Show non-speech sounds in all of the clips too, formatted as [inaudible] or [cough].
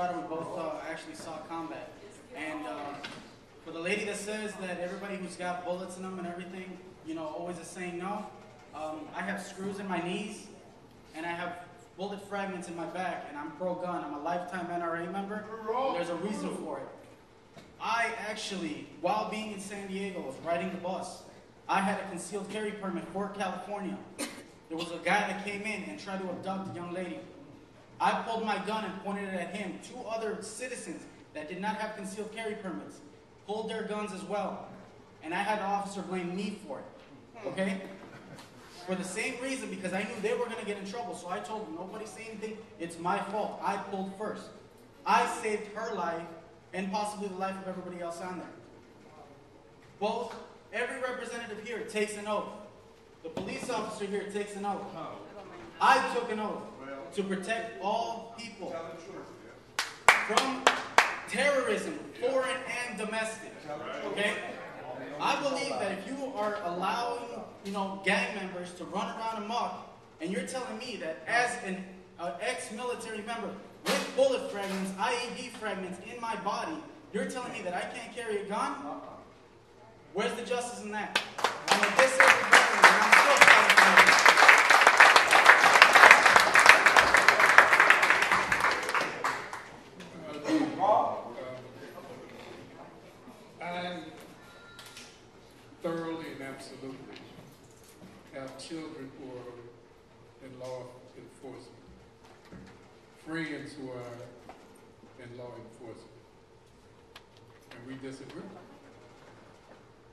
We both uh, actually saw combat. And uh, for the lady that says that everybody who's got bullets in them and everything, you know, always is saying no, um, I have screws in my knees and I have bullet fragments in my back, and I'm pro gun. I'm a lifetime NRA member. There's a reason for it. I actually, while being in San Diego, was riding the bus. I had a concealed carry permit for California. There was a guy that came in and tried to abduct a young lady. I pulled my gun and pointed it at him. Two other citizens that did not have concealed carry permits pulled their guns as well. And I had the officer blame me for it. Okay? For the same reason, because I knew they were going to get in trouble. So I told them, nobody say anything. It's my fault. I pulled first. I saved her life and possibly the life of everybody else on there. Both, every representative here takes an oath. The police officer here takes an oath. Oh. I took an oath to protect all people from terrorism, foreign and domestic. Okay? I believe that if you are allowing, you know, gang members to run around amok, and you're telling me that as an uh, ex-military member with bullet fragments, IED fragments in my body, you're telling me that I can't carry a gun? Where's the justice in that? I'm a disabled veteran, and I'm still fighting for it. I thoroughly and absolutely have children who are in law enforcement, friends who are in law enforcement. And we disagree.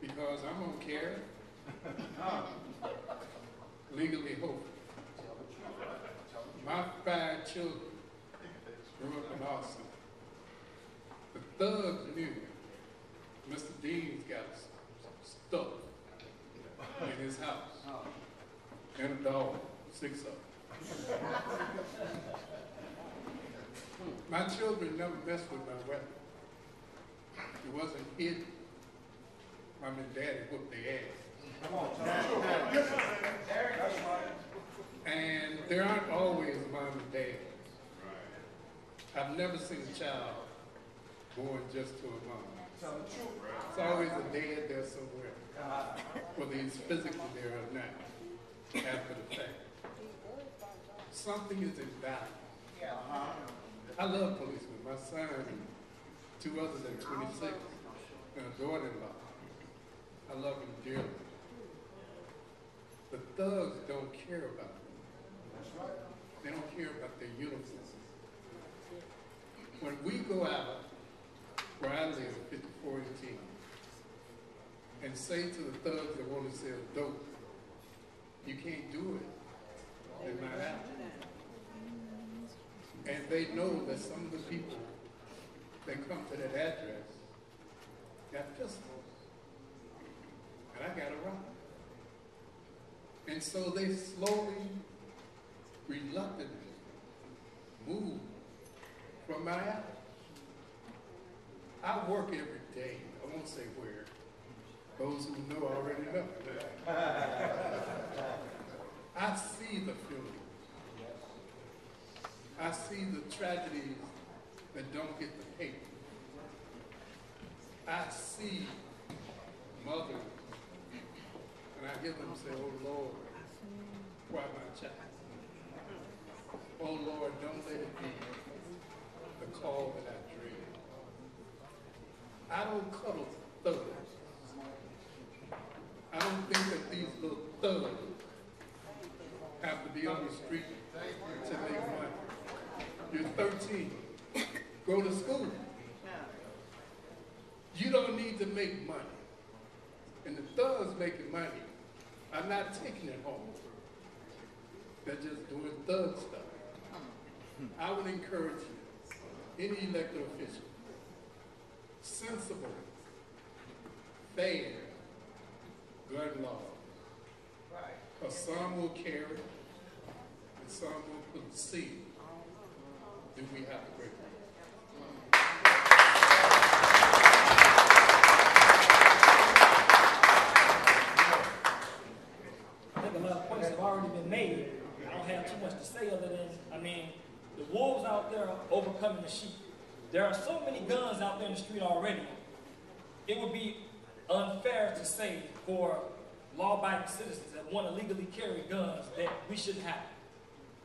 Because I'm gonna [laughs] legally hope. My five children grew up in Austin. The thugs knew Mr. Dean's got s- stuff in his house. And a dog, six of them. My children never messed with my weapon. It wasn't hidden. Mom and daddy whooped their ass. Come on, And there aren't always mom and dad. I've never seen a child born just to a mom. It's always a dad there somewhere, whether he's physically there or not, after the fact. Something is invaluable. I love policemen. My son and two others at 26, and a daughter-in-law. I love them dearly. The thugs don't care about them. They don't care about their uniforms. When we go out, where I live, 5418, and say to the thugs that want to sell dope, you can't do it. They're not. And they know that some of the people that come to that address got pistols. And I got a rock. And so they slowly, reluctantly move from my house. I work every day. I won't say where. Those who know already know. [laughs] I see the funeral. I see the tragedies that don't get the paper. I see mothers, and I hear them say, "Oh Lord, why my child? Oh Lord, don't let it be the call that I dream." I don't cuddle thugs. I don't think that these little thugs have to be on the street to make money. You're 13. Go to school. You don't need to make money. And the thugs making money are not taking it home. They're just doing thug stuff. I would encourage you, any elected official, sensible, fair gun law. Because some will carry and some will concede. We have great? I think a lot of points have already been made. I don't have too much to say other than, I mean, the wolves out there are overcoming the sheep. There are so many guns out there in the street already. It would be unfair to say for law-abiding citizens that want to legally carry guns that we shouldn't have.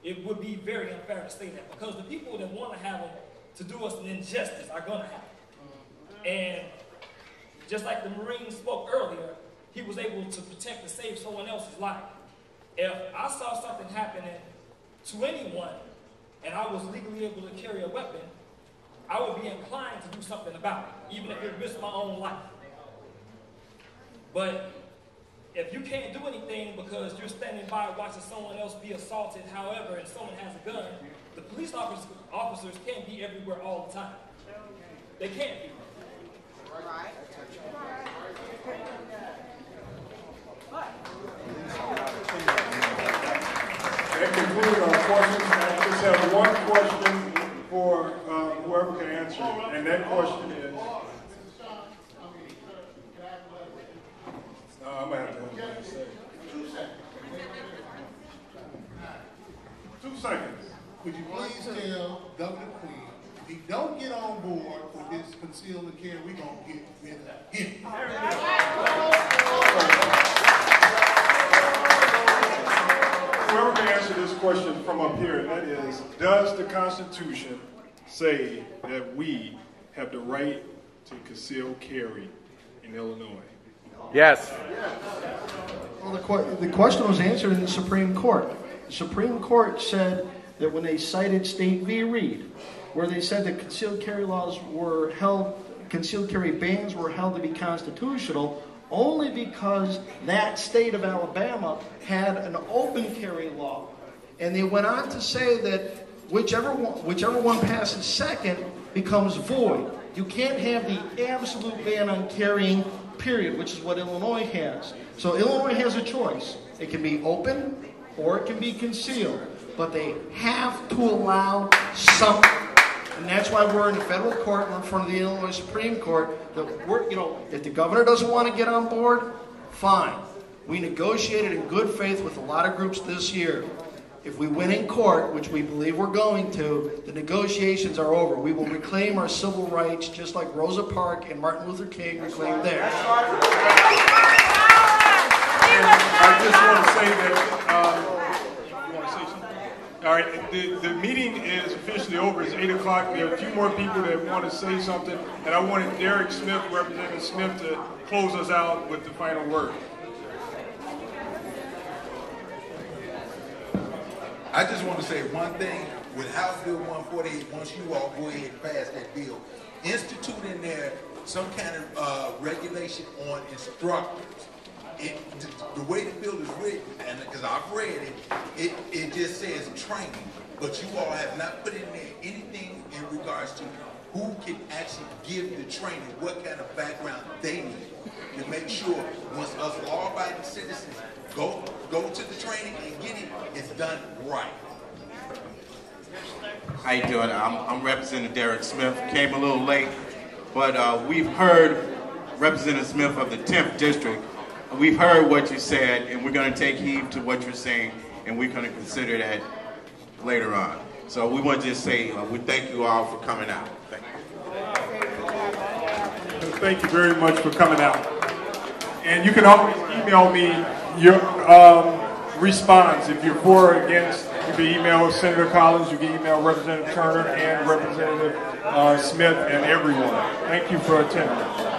It. It would be very unfair to say that because the people that want to have them to do us an injustice are going to have them. Mm-hmm. And just like the Marine spoke earlier, he was able to protect and save someone else's life. If I saw something happening to anyone and I was legally able to carry a weapon, I would be inclined to do something about it, even if it risked my own life. But if you can't do anything because you're standing by watching someone else be assaulted, however, and someone has a gun, the police officers, officers can't be everywhere all the time. They can't be. That concludes our questions. I just have one question for uh, whoever can answer it, and that question is. No, I'm gonna have to. hold my say. Two seconds. Would you please tell Governor Quinn, if he don't get on board with this conceal and carry, we gonna get rid of him. Whoever can answer this question from up here, and that is, does the Constitution say that we have the right to conceal carry in Illinois? Yes. Well, the, que- the question was answered in the Supreme Court. Supreme Court said that when they cited State v. Reid, where they said that concealed carry laws were held, concealed carry bans were held to be constitutional only because that state of Alabama had an open carry law. And they went on to say that whichever one, whichever one passes second becomes void. You can't have the absolute ban on carrying, period, which is what Illinois has. So Illinois has a choice. It can be open or it can be concealed. But they have to allow something. And that's why we're in the federal court, we're in front of the Illinois Supreme Court. That we're, you know, if the governor doesn't want to get on board, fine. We negotiated in good faith with a lot of groups this year. If we win in court, which we believe we're going to, the negotiations are over. We will reclaim our civil rights just like Rosa Parks and Martin Luther King reclaimed theirs. Just want to say that, um, you want to say something? All right, the, the meeting is officially over. It's 8 o'clock. There are a few more people that want to say something, and I wanted Derrick Smith, Representative Smith, to close us out with the final word. I just want to say one thing, with House Bill 148, once you all go ahead and pass that bill, institute in there some kind of uh, regulation on instructors. It, the, the way the bill is written, and because I've read it, it, it just says training, but you all have not put in there anything in regards to who can actually give the training, what kind of background they need to make sure once us law-abiding citizens go go to the training and get it, it's done right. How you doing? I'm, I'm Representative Derrick Smith. Came a little late, but uh, we've heard Representative Smith of the 10th District. We've heard what you said, and we're going to take heed to what you're saying, and we're going to consider that later on. So we want to just say uh, we thank you all for coming out. Thank you. Thank you very much for coming out. And you can always email me your um, response. If you're for or against, you can email Senator Collins, you can email Representative Turner and Representative uh, Smith and everyone. Thank you for attending.